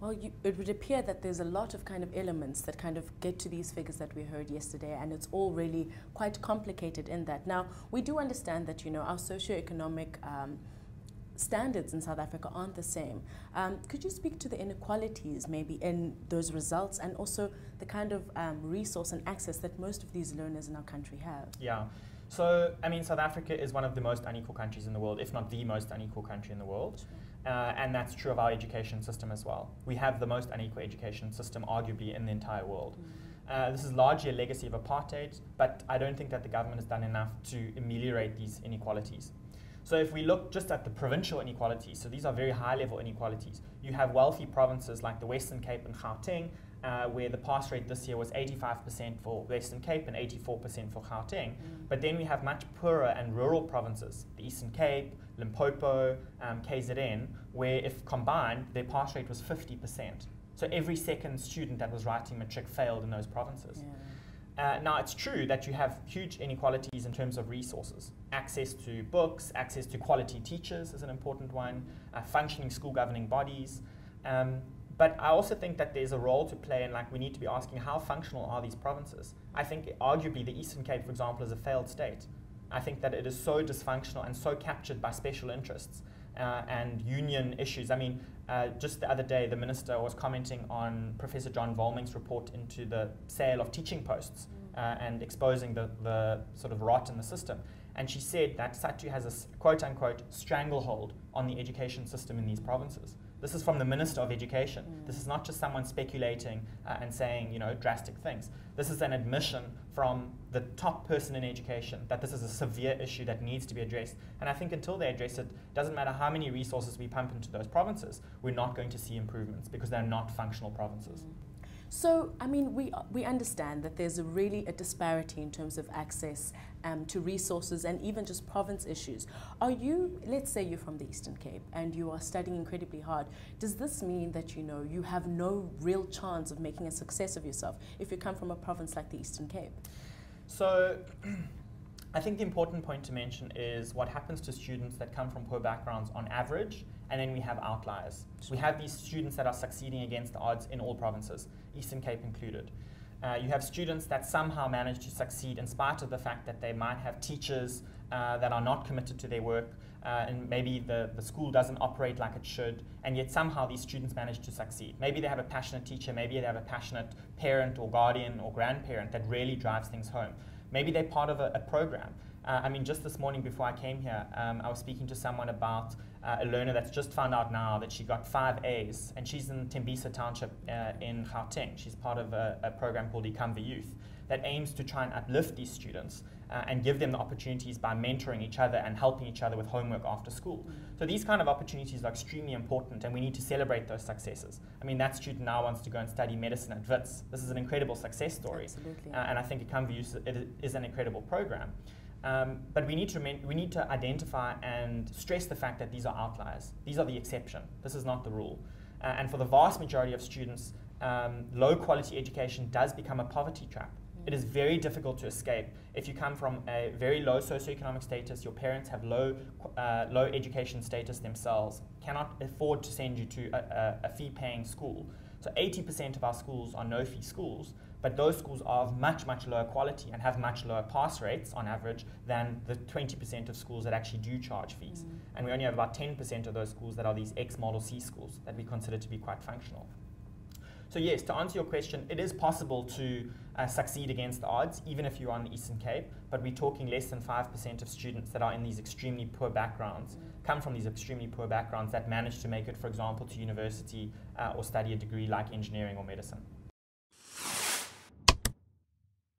Well, you, it would appear that there's a lot of kind of elements that kind of get to these figures that we heard yesterday, and it's all really quite complicated in that. Now, we do understand that, you know, our socioeconomic um, standards in South Africa aren't the same. Um, could you speak to the inequalities maybe in those results and also the kind of um, resource and access that most of these learners in our country have? Yeah. So, I mean, South Africa is one of the most unequal countries in the world, if not the most unequal country in the world. Uh, and that's true of our education system as well. We have the most unequal education system, arguably, in the entire world. Mm. Uh, this is largely a legacy of apartheid, but I don't think that the government has done enough to ameliorate these inequalities. So if we look just at the provincial inequalities, so these are very high level inequalities, you have wealthy provinces like the Western Cape and Gauteng, uh, where the pass rate this year was 85% for Western Cape and 84% for Gauteng. Mm. But then we have much poorer and rural provinces, the Eastern Cape, Limpopo, um, KZN, where if combined, their pass rate was 50%. So every second student that was writing matric failed in those provinces. Yeah. Uh, now, it's true that you have huge inequalities in terms of resources. Access to books, access to quality teachers is an important one, uh, functioning school governing bodies. Um, but I also think that there's a role to play, and like we need to be asking how functional are these provinces? I think arguably the Eastern Cape, for example, is a failed state. I think that it is so dysfunctional and so captured by special interests uh, and union issues. I mean, uh, just the other day, the minister was commenting on Professor John Volmink's report into the sale of teaching posts uh, and exposing the, the sort of rot in the system. And she said that SADTU has a quote unquote stranglehold on the education system in these provinces. This is from the Minister of Education. Mm. This is not just someone speculating uh, and saying, you know, drastic things. This is an admission from the top person in education that this is a severe issue that needs to be addressed. And I think until they address it, doesn't matter how many resources we pump into those provinces, we're not going to see improvements because they're not functional provinces. Mm. So, I mean, we, we understand that there's a really a disparity in terms of access um, to resources and even just province issues. Are you, let's say you're from the Eastern Cape and you are studying incredibly hard, does this mean that, you know, you have no real chance of making a success of yourself if you come from a province like the Eastern Cape? So, I think the important point to mention is what happens to students that come from poor backgrounds on average, and then we have outliers. We have these students that are succeeding against the odds in all provinces, Eastern Cape included. Uh, you have students that somehow manage to succeed in spite of the fact that they might have teachers uh, that are not committed to their work, uh, and maybe the, the school doesn't operate like it should, and yet somehow these students manage to succeed. Maybe they have a passionate teacher, maybe they have a passionate parent or guardian or grandparent that really drives things home. Maybe they're part of a, a program. Uh, I mean, just this morning before I came here, um, I was speaking to someone about uh, a learner that's just found out now that she got five A's, and she's in Tembisa Township uh, in Gauteng. She's part of a, a program called Ikamva Youth that aims to try and uplift these students uh, and give them the opportunities by mentoring each other and helping each other with homework after school. So these kind of opportunities are extremely important and we need to celebrate those successes. I mean, that student now wants to go and study medicine at WITS. This is an incredible success story. Absolutely. Uh, and I think Ikamva Youth is an incredible program. Um, but we need, to we need to identify and stress the fact that these are outliers. These are the exception. This is not the rule. Uh, and for the vast majority of students, um, low quality education does become a poverty trap. It is very difficult to escape if you come from a very low socioeconomic status, your parents have low, uh, low education status themselves, cannot afford to send you to a, a, a fee paying school. So 80% of our schools are no fee schools, but those schools are of much, much lower quality and have much lower pass rates on average than the 20% of schools that actually do charge fees. Mm. And we only have about 10% of those schools that are these X Model C schools that we consider to be quite functional. So yes, to answer your question, it is possible to uh, succeed against the odds, even if you're on the Eastern Cape, but we're talking less than 5% of students that are in these extremely poor backgrounds, come from these extremely poor backgrounds that manage to make it, for example, to university uh, or study a degree like engineering or medicine.